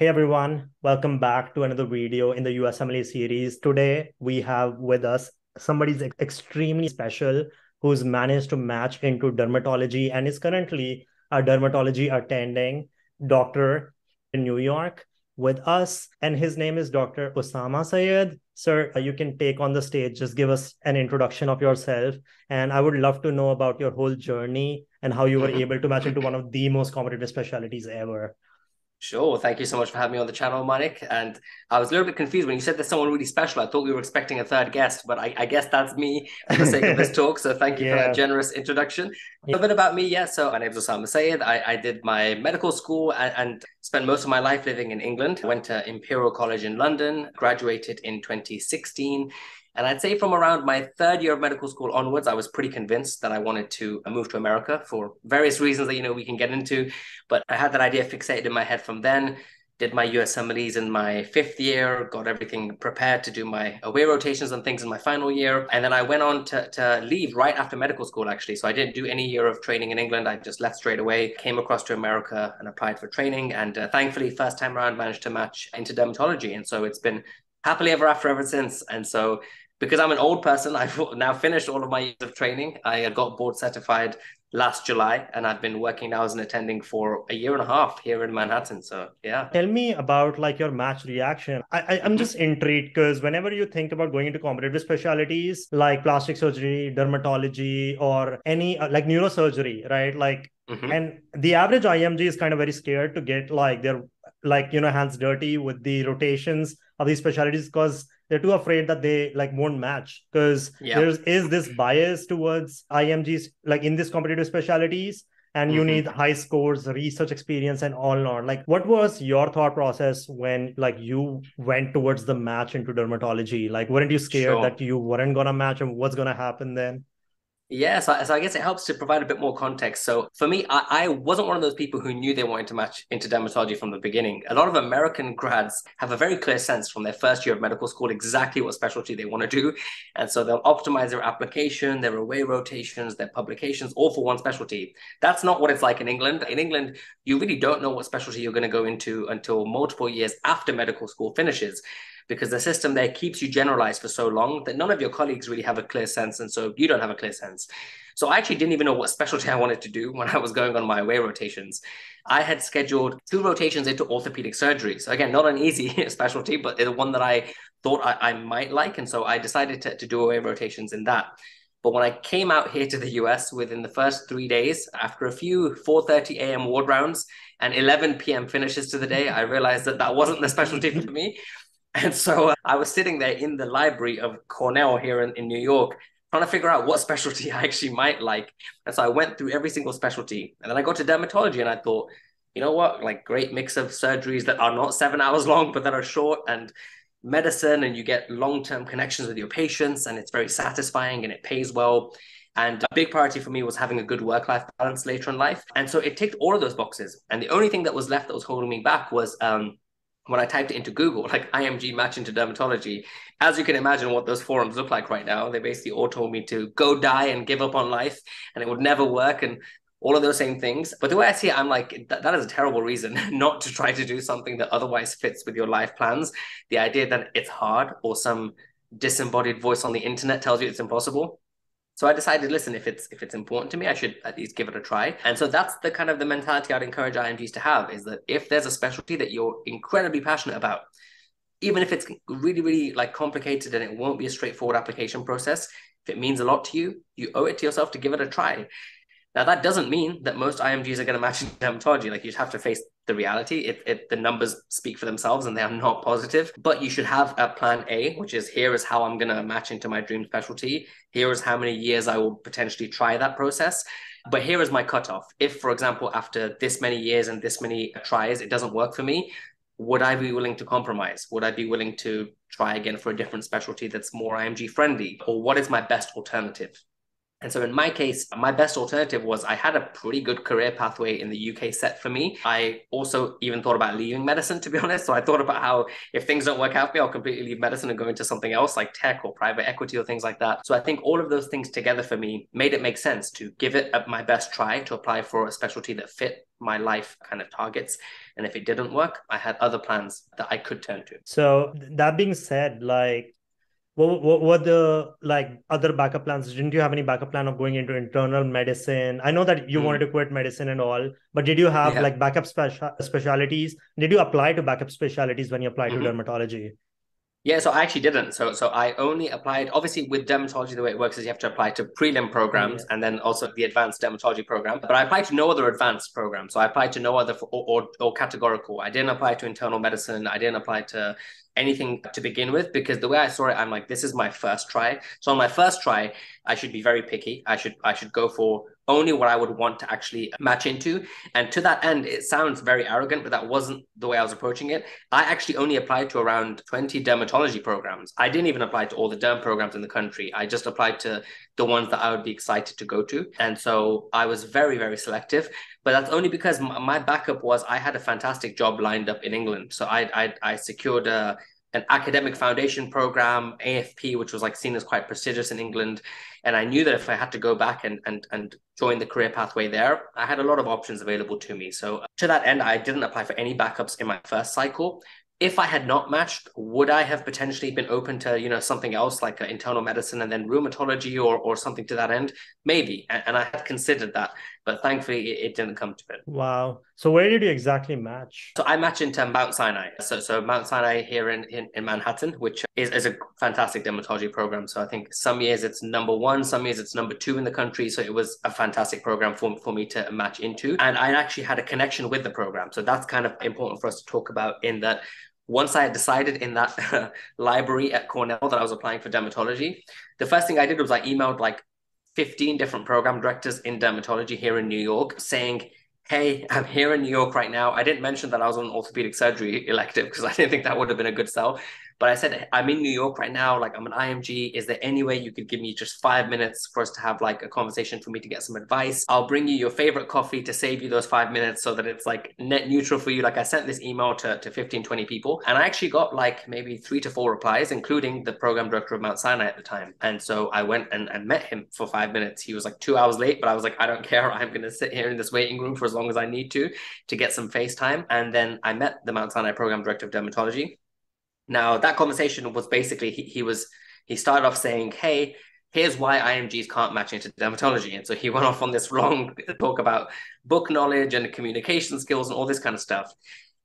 Hey everyone, welcome back to another video in the USMLE series. Today we have with us somebody extremely special who's managed to match into dermatology and is currently a dermatology attending doctor in New York with us. And his name is Dr. Usama Syed. Sir, uh, you can take on the stage, just give us an introduction of yourself. And I would love to know about your whole journey and how you were able to match into one of the most competitive specialties ever. Sure. Thank you so much for having me on the channel, Manik. And I was a little bit confused when you said there's someone really special. I thought we were expecting a third guest, but I, I guess that's me for the sake of this talk. So thank you yeah. for that generous introduction. Yeah. A bit about me. Yeah. So my name is Usama Syed. I, I did my medical school and, and spent most of my life living in England. Went to Imperial College in London, graduated in 2016 and I'd say from around my third year of medical school onwards, I was pretty convinced that I wanted to move to America for various reasons that you know we can get into. But I had that idea fixated in my head from then. Did my USMLEs in my fifth year, got everything prepared to do my away rotations and things in my final year. And then I went on to, to leave right after medical school, actually. So I didn't do any year of training in England. I just left straight away, came across to America and applied for training. And uh, thankfully, first time around, managed to match into dermatology. And so it's been happily ever after ever since. And so because I'm an old person, I've now finished all of my years of training. I got board certified last July, and I've been working now as an attending for a year and a half here in Manhattan. So yeah. Tell me about like your match reaction. I, I am just intrigued because whenever you think about going into competitive specialties like plastic surgery, dermatology, or any uh, like neurosurgery, right? Like, mm-hmm. and the average IMG is kind of very scared to get like their like you know hands dirty with the rotations of these specialties because they're too afraid that they like won't match. Because there is this bias towards IMGs like in these competitive specialties and you mm-hmm. need high scores research experience and all on like what was your thought process when like you went towards the match into dermatology? Like weren't you scared sure. that you weren't gonna match and what's gonna happen then yeah, so, so I guess it helps to provide a bit more context. So for me, I, I wasn't one of those people who knew they wanted to match into dermatology from the beginning. A lot of American grads have a very clear sense from their first year of medical school exactly what specialty they want to do. And so they'll optimize their application, their away rotations, their publications, all for one specialty. That's not what it's like in England. In England, you really don't know what specialty you're going to go into until multiple years after medical school finishes because the system there keeps you generalized for so long that none of your colleagues really have a clear sense. And so you don't have a clear sense. So I actually didn't even know what specialty I wanted to do when I was going on my away rotations. I had scheduled two rotations into orthopedic surgery. So again, not an easy specialty, but the one that I thought I, I might like. And so I decided to, to do away rotations in that. But when I came out here to the US within the first three days, after a few 4:30 a.m. ward rounds and 11 p.m. finishes to the day, I realized that that wasn't the specialty for me. And so uh, I was sitting there in the library of Cornell here in, in New York, trying to figure out what specialty I actually might like. And so I went through every single specialty. And then I got to dermatology and I thought, you know what? Like great mix of surgeries that are not seven hours long, but that are short and medicine and you get long-term connections with your patients and it's very satisfying and it pays well. And a big priority for me was having a good work life balance later in life. And so it ticked all of those boxes. And the only thing that was left that was holding me back was um, when I typed it into Google, like IMG match into dermatology, as you can imagine what those forums look like right now, they basically all told me to go die and give up on life and it would never work and all of those same things. But the way I see it, I'm like, that, that is a terrible reason not to try to do something that otherwise fits with your life plans. The idea that it's hard or some disembodied voice on the internet tells you it's impossible so I decided, listen, if it's if it's important to me, I should at least give it a try. And so that's the kind of the mentality I'd encourage IMGs to have is that if there's a specialty that you're incredibly passionate about, even if it's really, really like complicated and it won't be a straightforward application process, if it means a lot to you, you owe it to yourself to give it a try. Now that doesn't mean that most IMGs are going to match in dermatology. Like you just have to face the reality. It, it the numbers speak for themselves and they are not positive. But you should have a plan A, which is here is how I'm going to match into my dream specialty. Here is how many years I will potentially try that process. But here is my cutoff. If, for example, after this many years and this many tries, it doesn't work for me, would I be willing to compromise? Would I be willing to try again for a different specialty that's more IMG friendly? Or what is my best alternative? And so in my case, my best alternative was I had a pretty good career pathway in the UK set for me. I also even thought about leaving medicine, to be honest. So I thought about how if things don't work out for me, I'll completely leave medicine and go into something else like tech or private equity or things like that. So I think all of those things together for me made it make sense to give it my best try to apply for a specialty that fit my life kind of targets. And if it didn't work, I had other plans that I could turn to. So that being said, like what, what what the like other backup plans didn't you have any backup plan of going into internal medicine i know that you mm. wanted to quit medicine and all but did you have yeah. like backup special specialities did you apply to backup specialities when you applied mm-hmm. to dermatology yeah, so I actually didn't. So so I only applied. Obviously, with dermatology, the way it works is you have to apply to prelim programs yeah. and then also the advanced dermatology program. But I applied to no other advanced program. So I applied to no other or, or, or categorical. I didn't apply to internal medicine. I didn't apply to anything to begin with because the way I saw it, I'm like, this is my first try. So on my first try, I should be very picky. I should I should go for only what I would want to actually match into. And to that end, it sounds very arrogant, but that wasn't the way I was approaching it. I actually only applied to around 20 dermatology programs. I didn't even apply to all the derm programs in the country. I just applied to the ones that I would be excited to go to. And so I was very, very selective. But that's only because my backup was I had a fantastic job lined up in England. So I I, I secured a an academic foundation program, AFP, which was like seen as quite prestigious in England. And I knew that if I had to go back and and and join the career pathway there, I had a lot of options available to me. So uh, to that end, I didn't apply for any backups in my first cycle if I had not matched, would I have potentially been open to you know something else like uh, internal medicine and then rheumatology or or something to that end? Maybe, and, and I had considered that, but thankfully it, it, didn't come to it. Wow. So where did you exactly match? So I match into Mount Sinai. So so Mount Sinai here in in, in Manhattan, which is, is a fantastic dermatology program. So I think some years it's number one, some years it's number two in the country. So it was a fantastic program for for me to match into, and I actually had a connection with the program. So that's kind of important for us to talk about in that once I had decided in that library at Cornell that I was applying for dermatology, the first thing I did was I emailed like 15 different program directors in dermatology here in New York saying, Hey, I'm here in New York right now. I didn't mention that I was on orthopedic surgery elective because I didn't think that would have been a good sell. But I said, I'm in New York right now. Like, I'm an IMG. Is there any way you could give me just five minutes for us to have like a conversation for me to get some advice? I'll bring you your favorite coffee to save you those five minutes so that it's like net neutral for you. Like, I sent this email to, to 15, 20 people, and I actually got like maybe three to four replies, including the program director of Mount Sinai at the time. And so I went and, and met him for five minutes. He was like two hours late, but I was like, I don't care. I'm going to sit here in this waiting room for as long as I need to to get some FaceTime. And then I met the Mount Sinai program director of dermatology now that conversation was basically he, he was he started off saying, "Hey, here's why IMGs can't match into dermatology," and so he went off on this long talk about book knowledge and communication skills and all this kind of stuff.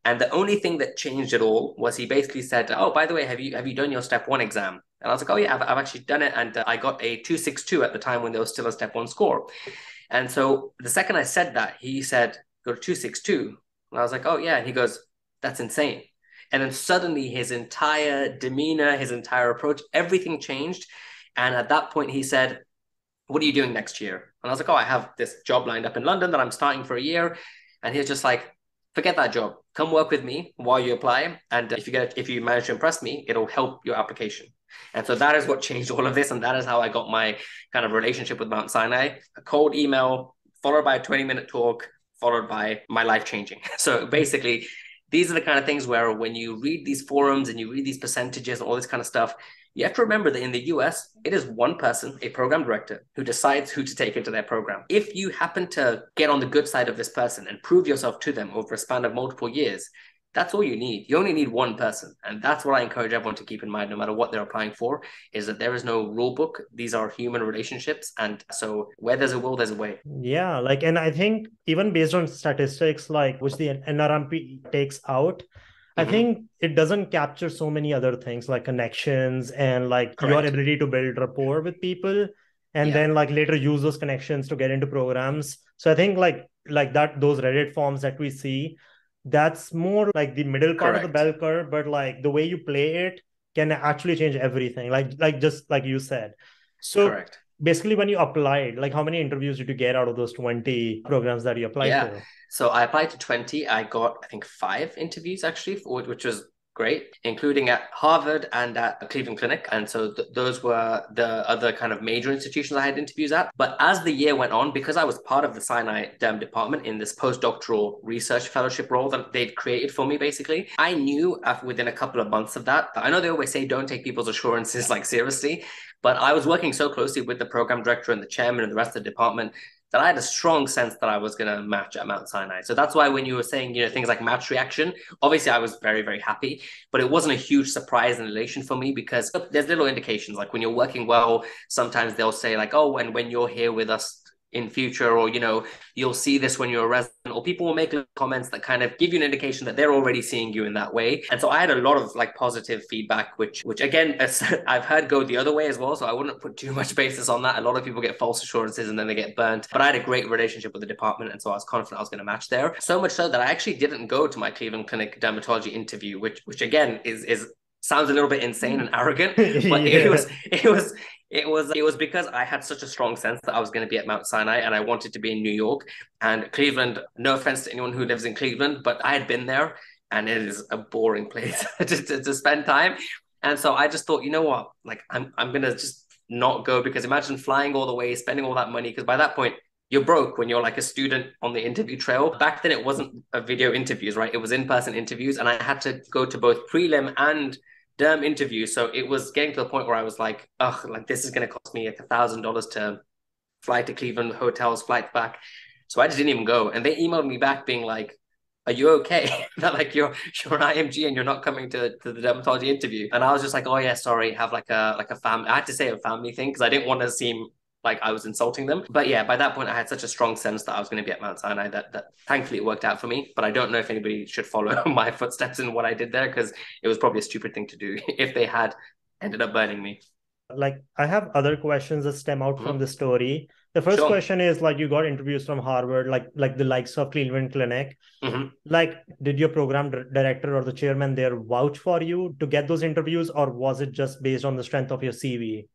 And the only thing that changed at all was he basically said, "Oh, by the way, have you have you done your step one exam?" And I was like, "Oh yeah, I've, I've actually done it, and uh, I got a two six two at the time when there was still a step one score." And so the second I said that, he said, "Go to two six two. and I was like, "Oh yeah," and he goes, "That's insane." And then suddenly his entire demeanor, his entire approach, everything changed. And at that point, he said, What are you doing next year? And I was like, Oh, I have this job lined up in London that I'm starting for a year. And he was just like, Forget that job. Come work with me while you apply. And if you get if you manage to impress me, it'll help your application. And so that is what changed all of this. And that is how I got my kind of relationship with Mount Sinai. A cold email, followed by a 20 minute talk, followed by my life changing. So basically, these are the kind of things where when you read these forums and you read these percentages and all this kind of stuff, you have to remember that in the US, it is one person, a program director, who decides who to take into their program. If you happen to get on the good side of this person and prove yourself to them over a span of multiple years, that's all you need. You only need one person. And that's what I encourage everyone to keep in mind, no matter what they're applying for, is that there is no rule book. These are human relationships. And so where there's a will, there's a way. Yeah. Like, and I think even based on statistics, like which the NRMP takes out, I mm-hmm. think it doesn't capture so many other things like connections and like Correct. your ability to build rapport with people and yeah. then like later use those connections to get into programs. So I think like like that those Reddit forms that we see that's more like the middle part Correct. of the bell curve but like the way you play it can actually change everything like like just like you said so Correct. basically when you applied like how many interviews did you get out of those 20 programs that you applied yeah. so i applied to 20 i got i think five interviews actually which was great, including at Harvard and at Cleveland Clinic. And so th- those were the other kind of major institutions I had interviews at. But as the year went on, because I was part of the Sinai Derm department in this postdoctoral research fellowship role that they'd created for me, basically, I knew within a couple of months of that, I know they always say don't take people's assurances like seriously, but I was working so closely with the program director and the chairman and the rest of the department that I had a strong sense that I was going to match at Mount Sinai. So that's why when you were saying, you know, things like match reaction, obviously I was very, very happy, but it wasn't a huge surprise and elation for me because there's little indications. Like when you're working well, sometimes they'll say like, oh, and when you're here with us in future or you know you'll see this when you're a resident or people will make comments that kind of give you an indication that they're already seeing you in that way. And so i had a lot of like positive feedback which which again i've heard go the other way as well so i wouldn't put too much basis on that. A lot of people get false assurances and then they get burnt. But i had a great relationship with the department and so i was confident i was going to match there. So much so that i actually didn't go to my cleveland clinic dermatology interview which which again is is sounds a little bit insane and arrogant but yeah. it was it was it was it was because I had such a strong sense that I was going to be at Mount Sinai and I wanted to be in New York and Cleveland. No offense to anyone who lives in Cleveland, but I had been there and it is a boring place to, to, to spend time. And so I just thought, you know what, like I'm I'm gonna just not go because imagine flying all the way, spending all that money because by that point you're broke when you're like a student on the interview trail. Back then it wasn't a video interviews, right? It was in-person interviews and I had to go to both prelim and derm interview. So it was getting to the point where I was like, ugh, like this is going to cost me like a thousand dollars to fly to Cleveland, hotels, flight back. So I just didn't even go. And they emailed me back being like, are you okay? that like you're you're an IMG and you're not coming to, to the dermatology interview. And I was just like, oh yeah, sorry, have like a like a family. I had to say a family thing because I didn't want to seem like I was insulting them. But yeah, by that point, I had such a strong sense that I was going to be at Mount Sinai that, that thankfully it worked out for me. But I don't know if anybody should follow my footsteps in what I did there because it was probably a stupid thing to do if they had ended up burning me. Like, I have other questions that stem out mm-hmm. from the story. The first sure. question is like you got interviews from Harvard, like like the likes of Cleveland Clinic. Mm-hmm. Like, did your program director or the chairman there vouch for you to get those interviews, or was it just based on the strength of your CV?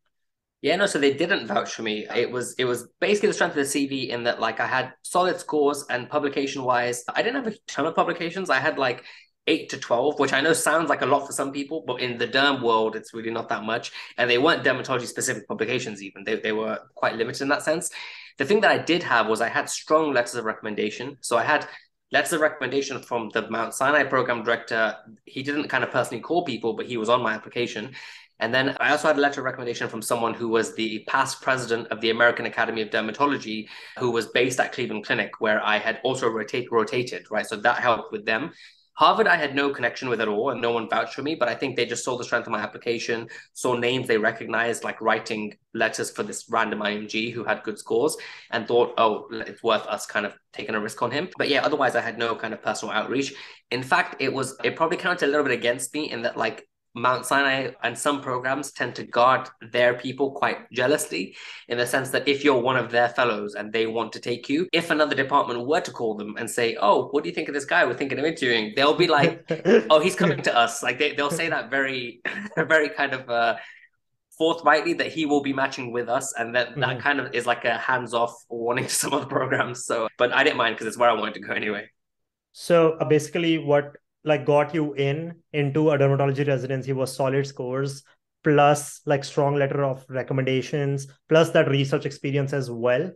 Yeah, no, so they didn't vouch for me. It was it was basically the strength of the CV in that like I had solid scores and publication wise, I didn't have a ton of publications. I had like eight to twelve, which I know sounds like a lot for some people, but in the derm world, it's really not that much. And they weren't dermatology specific publications even. They they were quite limited in that sense. The thing that I did have was I had strong letters of recommendation. So I had letters of recommendation from the Mount Sinai program director. He didn't kind of personally call people, but he was on my application. And then I also had a letter of recommendation from someone who was the past president of the American Academy of Dermatology, who was based at Cleveland Clinic, where I had also rotate, rotated, right? So that helped with them. Harvard, I had no connection with at all, and no one vouched for me. But I think they just saw the strength of my application, saw names they recognized, like writing letters for this random IMG who had good scores, and thought, oh, it's worth us kind of taking a risk on him. But yeah, otherwise, I had no kind of personal outreach. In fact, it was it probably counted a little bit against me in that like Mount Sinai and some programs tend to guard their people quite jealously in the sense that if you're one of their fellows and they want to take you, if another department were to call them and say, Oh, what do you think of this guy? We're thinking of interviewing, they'll be like, Oh, he's coming to us. Like they, they'll say that very, very kind of uh, forthrightly that he will be matching with us. And that, mm-hmm. that kind of is like a hands off warning to some of the programs. So, but I didn't mind because it's where I wanted to go anyway. So uh, basically, what like got you in into a dermatology residency was solid scores plus like strong letter of recommendations plus that research experience as well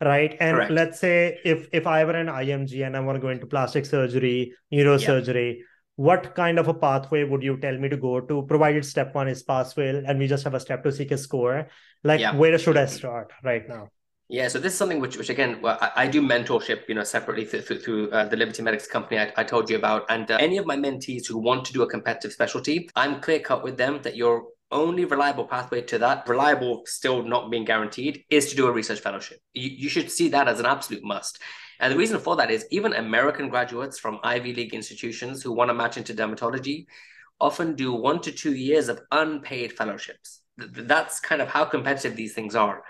right and Correct. let's say if if i were an img and i want to go into plastic surgery neurosurgery yeah. what kind of a pathway would you tell me to go to provided step one is pass fail and we just have a step 2 CK score like yeah. where should i start right now yeah, so this is something which, which again, well, I, I do mentorship, you know, separately through, through, through uh, the Liberty Medics company I, I, told you about. And uh, any of my mentees who want to do a competitive specialty, I'm clear cut with them that your only reliable pathway to that, reliable still not being guaranteed, is to do a research fellowship. You, you should see that as an absolute must. And the reason for that is even American graduates from Ivy League institutions who want to match into dermatology often do one to two years of unpaid fellowships. That's kind of how competitive these things are.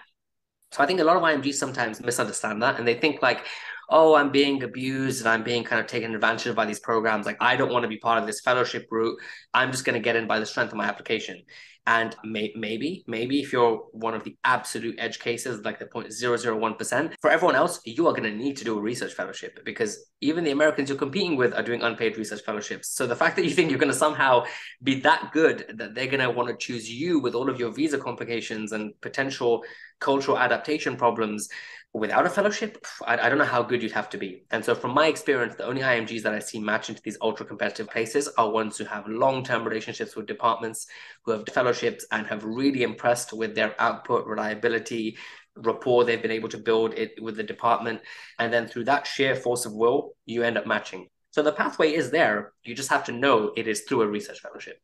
So I think a lot of IMGs sometimes misunderstand that and they think like, oh, I'm being abused and I'm being kind of taken advantage of by these programs. Like, I don't want to be part of this fellowship route. I'm just going to get in by the strength of my application. And may- maybe, maybe if you're one of the absolute edge cases, like the 0.001%, for everyone else, you are going to need to do a research fellowship because even the Americans you're competing with are doing unpaid research fellowships. So the fact that you think you're going to somehow be that good that they're going to want to choose you with all of your visa complications and potential cultural adaptation problems without a fellowship, I, I, don't know how good you'd have to be. And so, from my experience, the only IMGs that I see match into these ultra competitive places are ones who have long term relationships with departments, who have fellowships and have really impressed with their output, reliability, rapport they've been able to build it with the department. And then through that sheer force of will, you end up matching. So the pathway is there. You just have to know it is through a research fellowship.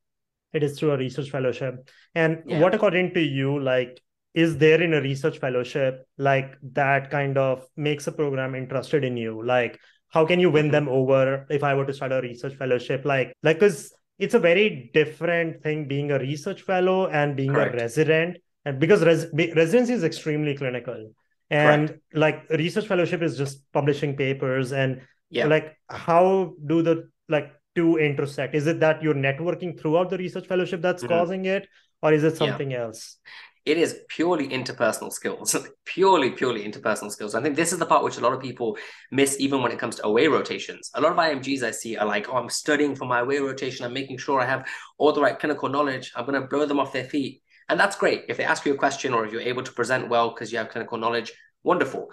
It is through a research fellowship. And yeah. what, according to you, like, is there in a research fellowship like that kind of makes a program interested in you? Like, how can you win mm-hmm. them over if I were to start a research fellowship? Like, like, because it's a very different thing being a research fellow and being Correct. a resident and because res- residency is extremely clinical and Correct. like research fellowship is just publishing papers and yeah. like how do the like two intersect is it that you're networking throughout the research fellowship that's mm-hmm. causing it or is it something yeah. else it is purely interpersonal skills purely purely interpersonal skills i think this is the part which a lot of people miss even when it comes to away rotations a lot of imgs i see are like oh i'm studying for my away rotation i'm making sure i have all the right clinical knowledge i'm going to blow them off their feet and that's great. If they ask you a question or if you're able to present well because you have clinical knowledge, wonderful.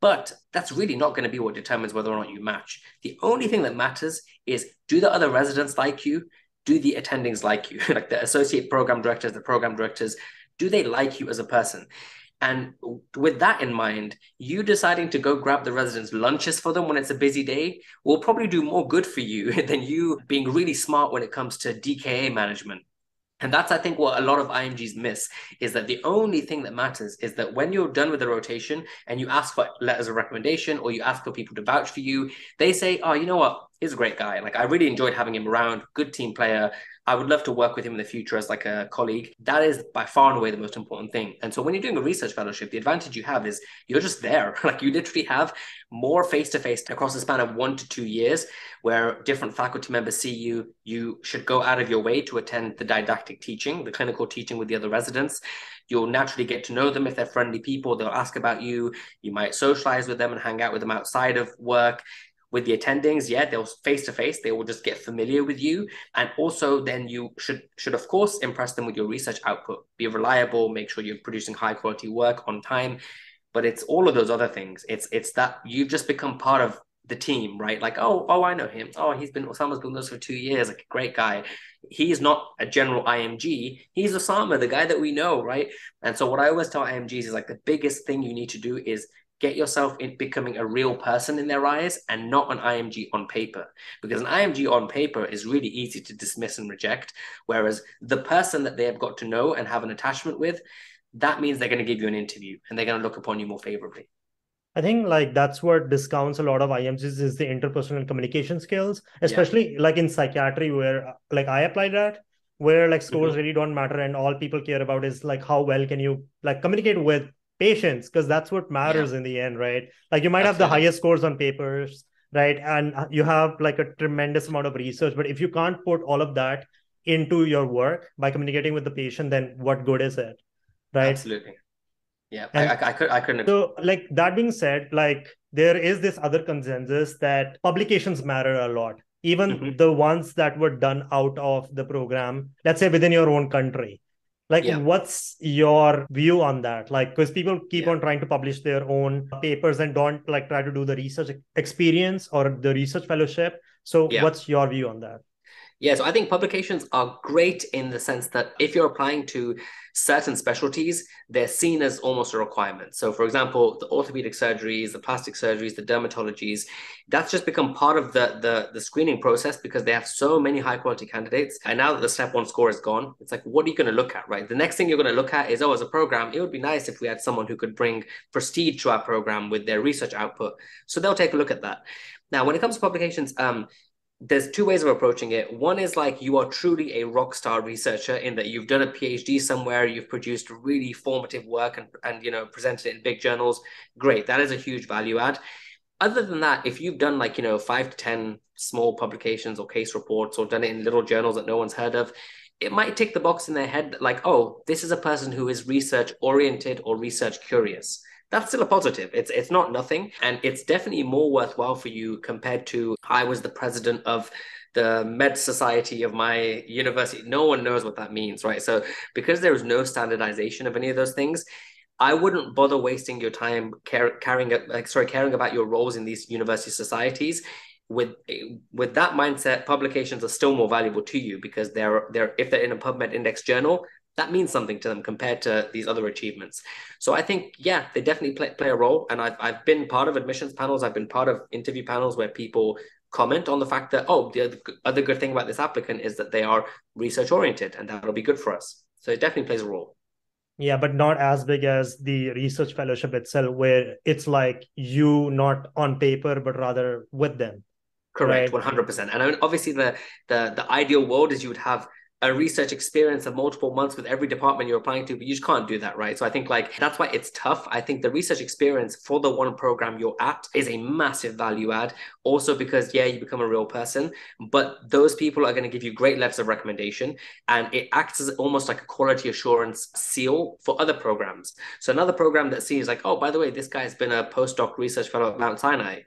But that's really not going to be what determines whether or not you match. The only thing that matters is do the other residents like you? Do the attendings like you? like the associate program directors, the program directors, do they like you as a person? And with that in mind, you deciding to go grab the residents' lunches for them when it's a busy day will probably do more good for you than you being really smart when it comes to DKA management and that's, I think, what a lot of IMGs miss is that the only thing that matters is that when you're done with the rotation and you ask for letters of recommendation or you ask for people to vouch for you, they say, oh, you know what? He's a great guy. Like, I really enjoyed having him around, good team player. I would love to work with him in the future as like a colleague. That is by far and away the most important thing. And so when you're doing a research fellowship, the advantage you have is you're just there. like you literally have more face to face across the span of one to two years, where different faculty members see you. You should go out of your way to attend the didactic teaching, the clinical teaching with the other residents. You'll naturally get to know them if they're friendly people. They'll ask about you. You might socialize with them and hang out with them outside of work with the attendings yeah they'll face to face they will just get familiar with you. And also then you should should of course impress them with your research output. Be reliable make sure you're producing high quality work on time. But it's all of those other things. It's it's that you've just become part of the team right? Like oh oh i know him. Oh he's been Usama's been with us for two years. Like a great guy. He's not a general img he's Usama the guy that we know right? And so what i always tell imgs is like the biggest thing you need to do is get yourself in becoming a real person in their eyes and not an IMG on paper. Because an IMG on paper is really easy to dismiss and reject. Whereas the person that they have got to know and have an attachment with, that means they're going to give you an interview and they're going to look upon you more favorably. I think like that's what discounts a lot of IMGs is the interpersonal communication skills, especially yeah. like in psychiatry where like I applied that where like scores mm-hmm. really don't matter and all people care about is like how well can you like communicate with patients because that's what matters yeah. in the end right like you might Absolutely. have the highest scores on papers right and you have like a tremendous amount of research but if you can't put all of that into your work by communicating with the patient then what good is it right absolutely yeah I, I, I, could i couldn't so like that being said like there is this other consensus that publications matter a lot even mm-hmm. the ones that were done out of the program let's say within your own country like yeah. what's your view on that like because people keep yeah. on trying to publish their own papers and don't like try to do the research experience or the research fellowship so yeah. what's your view on that yeah, so I think publications are great in the sense that if you're applying to certain specialties, they're seen as almost a requirement. So, for example, the orthopedic surgeries, the plastic surgeries, the dermatologies, that's just become part of the, the, the screening process because they have so many high quality candidates. And now that the step one score is gone, it's like, what are you going to look at, right? The next thing you're going to look at is, oh, as a program, it would be nice if we had someone who could bring prestige to our program with their research output. So they'll take a look at that. Now, when it comes to publications, um, there's two ways of approaching it. One is like you are truly a rock star researcher in that you've done a PhD somewhere, you've produced really formative work and, and you know presented it in big journals. Great, that is a huge value add. Other than that, if you've done like you know five to ten small publications or case reports or done it in little journals that no one's heard of, it might tick the box in their head like, oh, this is a person who is research oriented or research curious that's still a positive. It's it's not nothing, and it's definitely more worthwhile for you compared to I was the president of the med society of my university. No one knows what that means, right? So because there is no standardization of any of those things, I wouldn't bother wasting your time care, carrying like sorry caring about your roles in these university societies. With with that mindset, publications are still more valuable to you because they're they're if they're in a PubMed index journal, that means something to them compared to these other achievements. So I think, yeah, they definitely play, play a role. And I've, I've been part of admissions panels. I've been part of interview panels where people comment on the fact that, oh, the other, good thing about this applicant is that they are research oriented and that'll be good for us. So it definitely plays a role. Yeah, but not as big as the research fellowship itself, where it's like you not on paper, but rather with them. Correct, one hundred percent. And I mean, obviously, the the the ideal world is you would have a research experience of multiple months with every department you're applying to, but you just can't do that, right? So I think like that's why it's tough. I think the research experience for the one program you're at is a massive value add. Also because yeah, you become a real person, but those people are going to give you great levels of recommendation, and it acts as almost like a quality assurance seal for other programs. So another program that sees like, oh, by the way, this guy's been a postdoc research fellow at Mount Sinai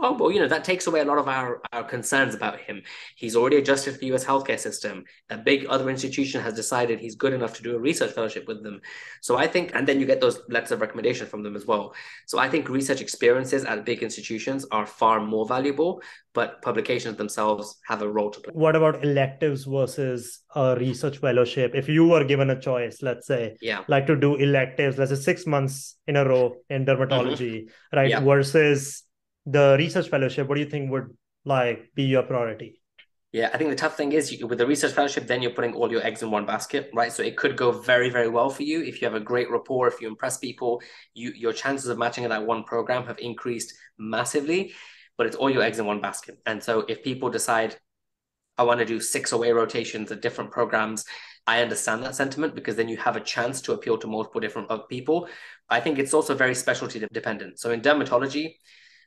oh well you know that takes away a lot of our, our concerns about him. He's already adjusted to the us healthcare system. A big other institution has decided he's good enough to do a research fellowship with them. So i think and then you get those letters of recommendation from them as well. So i think research experiences at big institutions are far more valuable but publications themselves have a role to play. What about electives versus a research fellowship? If you were given a choice let's say yeah. like to do electives let's say six months in a row in dermatology mm-hmm. right yeah. versus the research fellowship, what do you think would like be your priority? Yeah, I think the tough thing is you, with the research fellowship, then you're putting all your eggs in one basket, right? So it could go very, very well for you if you have a great rapport, if you impress people, you your chances of matching in that one program have increased massively. But it's all your eggs in one basket, and so if people decide, I want to do six away rotations at different programs, I understand that sentiment because then you have a chance to appeal to multiple different uh, people. I think it's also very specialty dependent. So in dermatology,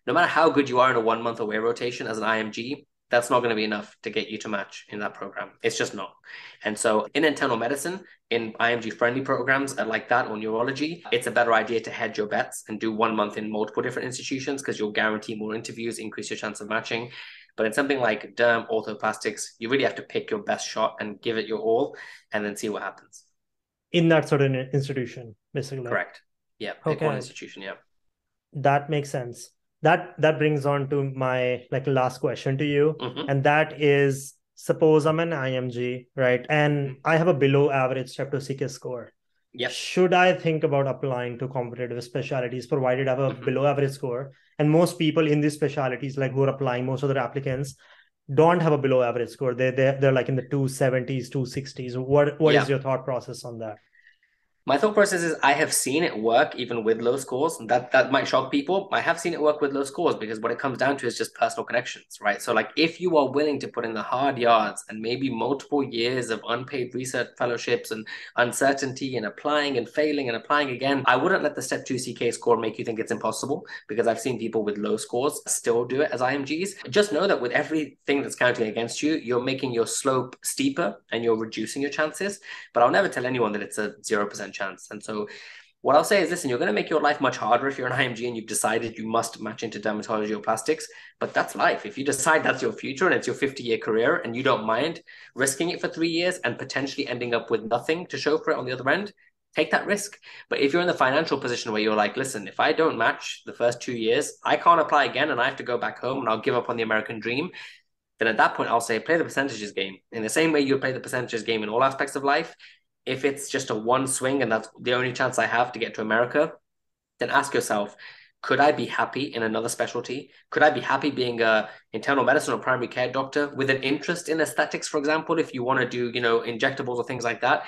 no matter how good you are in a one month away rotation as an IMG, that's not going to be enough to get you to match in that program. It's just not. And so in internal medicine, in IMG friendly programs like that or neurology, it's a better idea to hedge your bets and do one month in multiple different institutions because you'll guarantee more interviews, increase your chance of matching. But in something like derm orthoplastics, you really have to pick your best shot and give it your all and then see what happens. In that sort of institution, basically. Correct. Yeah. Pick okay. one institution. Yeah. That makes sense that that brings on to my like last question to you mm-hmm. and that is suppose i'm an img right and mm-hmm. i have a below average step 2 CK score Yes. Should I think about applying to competitive specialties provided I have a mm-hmm. below average score? And most people in these specialties, like who are applying, most of their applicants don't have a below average score. They they they're like in the 270s, 260s. What what yeah. is your thought process on that? My thought process is I have seen it work even with low scores. That that might shock people. I have seen it work with low scores because what it comes down to is just personal connections, right? So like if you are willing to put in the hard yards and maybe multiple years of unpaid research fellowships and uncertainty and applying and failing and applying again, I wouldn't let the step 2 CK score make you think it's impossible because I've seen people with low scores still do it as IMGs. Just know that with everything that's counting against you, you're making your slope steeper and you're reducing your chances. But I'll never tell anyone that it's a 0% chance. And so what I'll say is listen, you're going to make your life much harder if you're an IMG and you've decided you must match into dermatology or plastics, but that's life. If you decide that's your future and it's your 50 year career and you don't mind risking it for three years and potentially ending up with nothing to show for it on the other end, take that risk. But if you're in the financial position where you're like, listen, if I don't match the first two years, I can't apply again and I have to go back home and I'll give up on the American dream. Then at that point, I'll say, play the percentages game. In the same way you play the percentages game in all aspects of life, if it's just a one swing and that's the only chance I have to get to America, then ask yourself, could I be happy in another specialty? Could I be happy being a internal medicine or primary care doctor with an interest in aesthetics, for example, if you want to do, you know, injectables or things like that?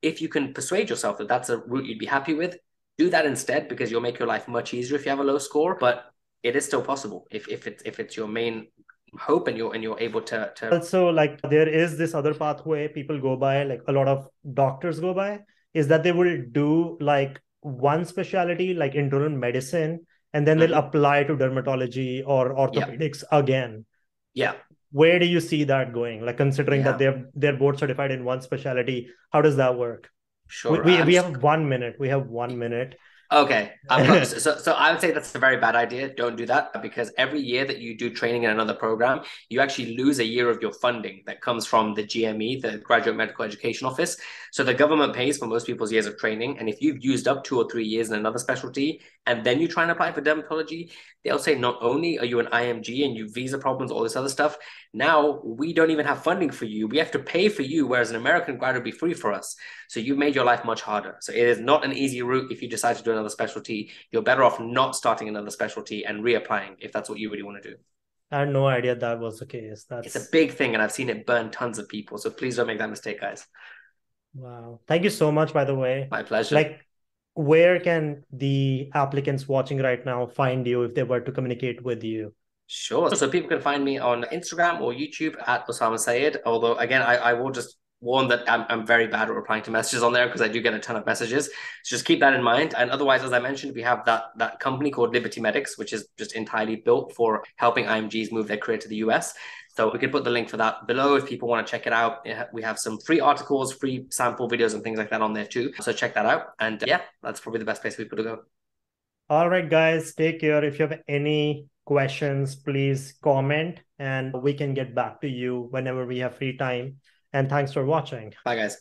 If you can persuade yourself that that's a route you'd be happy with, do that instead because you'll make your life much easier if you have a low score. But it is still possible if, if it's if it's your main hope and you're and you're able to, to also like there is this other pathway people go by like a lot of doctors go by is that they will do like one specialty like internal medicine and then mm-hmm. they'll apply to dermatology or orthopedics yeah. again. Yeah. Where do you see that going? Like considering yeah. that they're they're board certified in one specialty how does that work? Sure. We, we, we have one minute. We have one minute Okay. So, so I would say that's a very bad idea. Don't do that because every year that you do training in another program, you actually lose a year of your funding that comes from the GME, the Graduate Medical Education Office. So the government pays for most people's years of training. And if you've used up two or three years in another specialty and then you try and apply for dermatology, they'll say not only are you an IMG and you have visa problems, all this other stuff, now we don't even have funding for you. We have to pay for you, whereas an American grad would be free for us. So you've made your life much harder. So it is not an easy route if you decide to do another specialty. You're better off not starting another specialty and reapplying if that's what you really want to do. I had no idea that was the case. That's it's a big thing, and I've seen it burn tons of people. So please don't make that mistake, guys. Wow. Thank you so much, by the way. My pleasure. Like where can the applicants watching right now find you if they were to communicate with you? Sure. So people can find me on Instagram or YouTube at Usama Syed. Although, again, I, I will just warn that I'm, I'm very bad at replying to messages on there because I do get a ton of messages. So just keep that in mind. And otherwise, as I mentioned, we have that that company called Liberty Medics, which is just entirely built for helping IMGs move their career to the US. So we can put the link for that below if people want to check it out. We have some free articles, free sample videos, and things like that on there too. So check that out. And yeah, that's probably the best place for people to go. All right, guys, take care. If you have any questions, please comment and we can get back to you whenever we have free time. And thanks for watching. Bye, guys.